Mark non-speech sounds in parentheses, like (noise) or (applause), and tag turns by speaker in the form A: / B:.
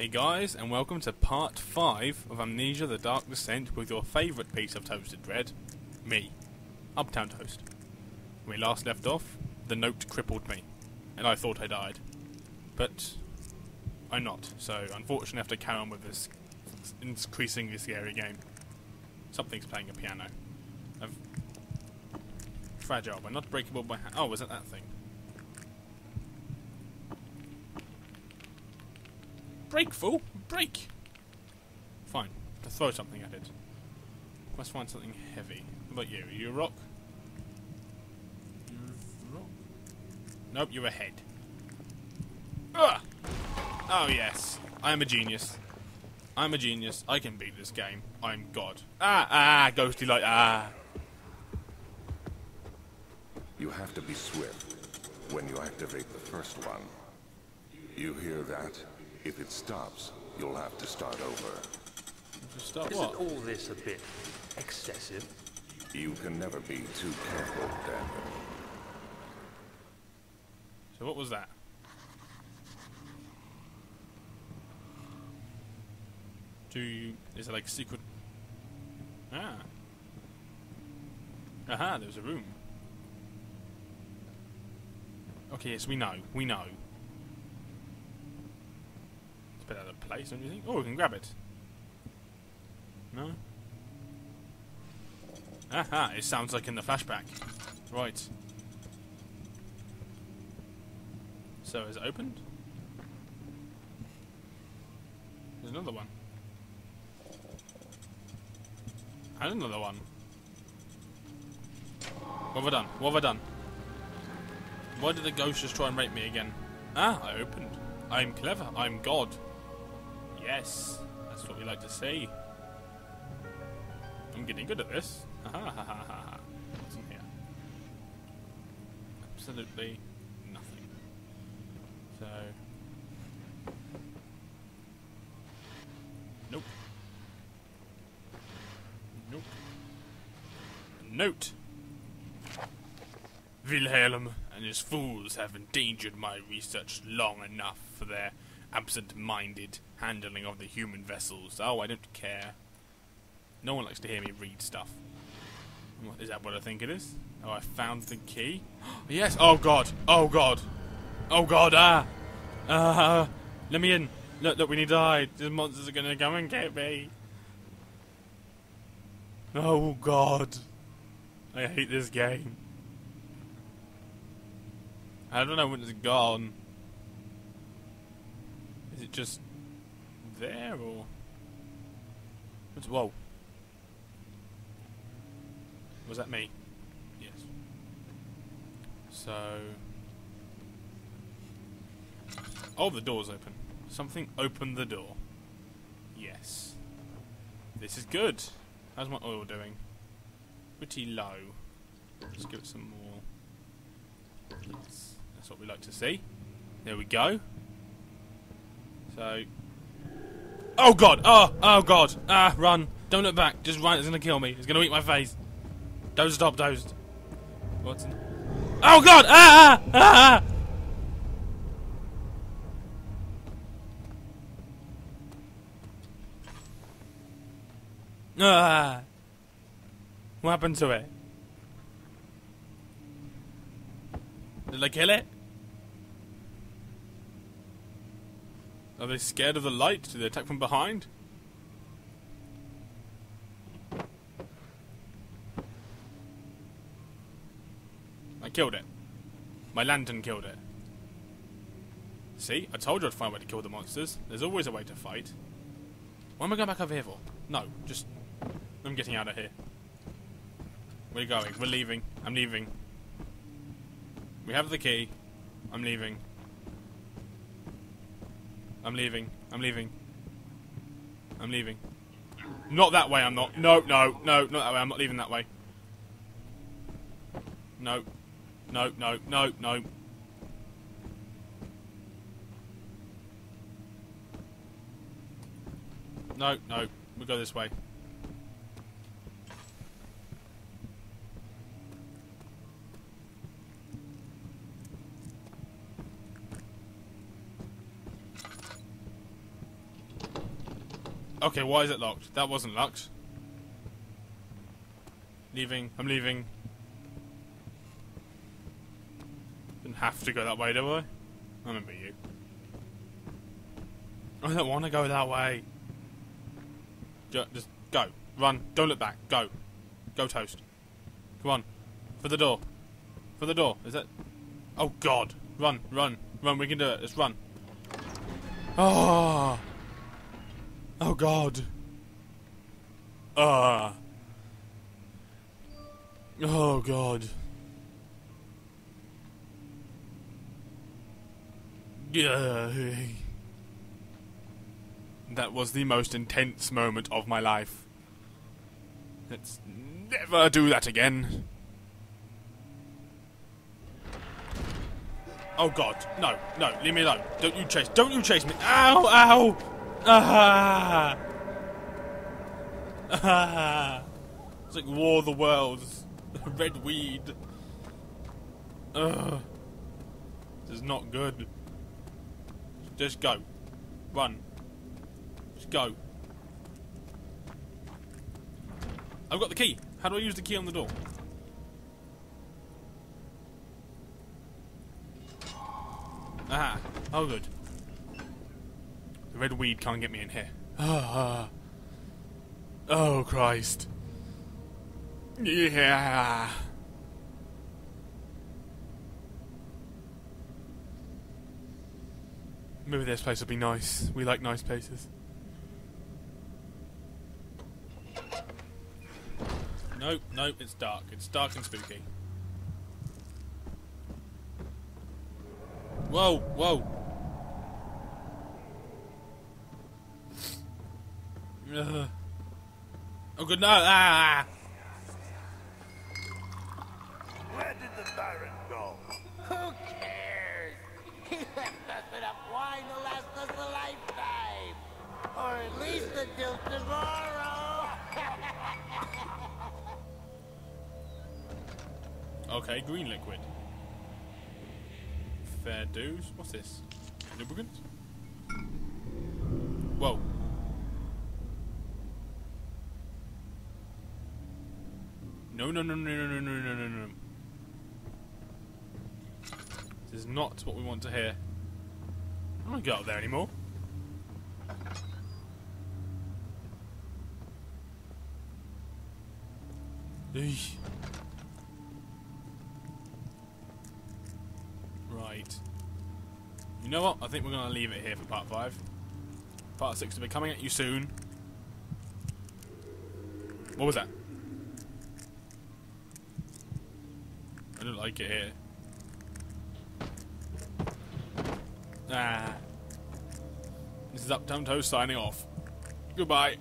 A: Hey guys, and welcome to part 5 of Amnesia The Dark Descent with your favourite piece of toasted bread, me, Uptown Toast. When we last left off, the note crippled me, and I thought I died. But I'm not, so unfortunately I have to carry on with this increasingly scary game. Something's playing a piano. I've fragile, but not breakable by hand. Oh, was it that thing? Break, fool! Break! Fine. Let's throw something at it. Must find something heavy. What about you? Are you a rock? You're a rock? Nope, you're a head. Ugh! Oh yes, I am a genius. I'm a genius. I can beat this game. I'm God. Ah, ah, ghosty light, ah.
B: You have to be swift when you activate the first one. You hear that? If it stops, you'll have to start over.
A: Just start
C: Isn't
A: what?
C: all this a bit excessive?
B: You can never be too careful, Daniel.
A: So what was that? Do you... Is it like secret... Ah. Aha, there's a room. Okay, yes, we know. We know. Bit out of place, don't you think? Oh, we can grab it. No? Aha, it sounds like in the flashback. Right. So, is it opened? There's another one. And another one. What have I done? What have I done? Why did the ghost just try and rape me again? Ah, I opened. I'm clever. I'm God. Yes, that's what we like to see. I'm getting good at this. Ha ha ha ha ha. What's in here? Absolutely nothing. So. Nope. Nope. Note! Wilhelm and his fools have endangered my research long enough for their absent-minded handling of the human vessels. Oh, I don't care. No one likes to hear me read stuff. Is that what I think it is? Oh, I found the key. (gasps) yes. Oh God. Oh God. Oh God. Ah. Ah. Let me in. Look, look. We need to hide. The monsters are gonna come and get me. Oh God. I hate this game. I don't know when it's gone. Is it just there or? What's whoa? Was that me? Yes. So. Oh, the door's open. Something opened the door. Yes. This is good. How's my oil doing? Pretty low. Let's give it some more. That's, that's what we like to see. There we go. So. Oh god! Oh! Oh god! Ah! Run! Don't look back! Just run! It's gonna kill me! It's gonna eat my face! Don't stop, Toast! What's in. Oh god! Ah! Ah! Ah! Ah! What happened to it? Did they kill it? Are they scared of the light? Do they attack from behind? I killed it. My lantern killed it. See? I told you I'd find a way to kill the monsters. There's always a way to fight. Why am I going back over here for? No, just... I'm getting out of here. We're going. We're leaving. I'm leaving. We have the key. I'm leaving. I'm leaving. I'm leaving. I'm leaving. Not that way, I'm not. No, no, no, not that way. I'm not leaving that way. No. No, no, no, no. No, no. We'll go this way. Okay, why is it locked? That wasn't locked. Leaving. I'm leaving. Didn't have to go that way, do I? I remember you. I don't want to go that way. Just go. Run. Don't look back. Go. Go toast. Come on. For the door. For the door. Is that... Oh, God. Run. Run. Run. We can do it. Let's run. Oh. Oh, God. Ah. Oh, God. Yeah. That was the most intense moment of my life. Let's never do that again. Oh god, no, no, leave me alone. Don't you chase, don't you chase me. Ow, ow! Ah! Ah! It's like War of the Worlds. (laughs) Red weed. Ugh. This is not good. Just go. Run. Just go. I've got the key. How do I use the key on the door? Ah. Oh, good. Red weed can't get me in here. Ah. Oh, Christ. Yeah. Maybe this place would be nice. We like nice places. Nope, nope, it's dark. It's dark and spooky. Whoa, whoa. Ugh. Oh, good no. Ah!
D: Where did the Baron go?
E: Who cares? He left us enough wine to last us a lifetime. Or at least until tomorrow. (laughs)
A: Okay, green liquid. Fair dues. What's this? Lubricant? Whoa. No, no, no, no, no, no, no, no, no, no. This is not what we want to hear. I don't want to go up there anymore. Eesh. Right. You know what? I think we're going to leave it here for part 5. Part 6 will be coming at you soon. What was that? Don't like it here. Ah. This is Uptown Toast signing off. Goodbye.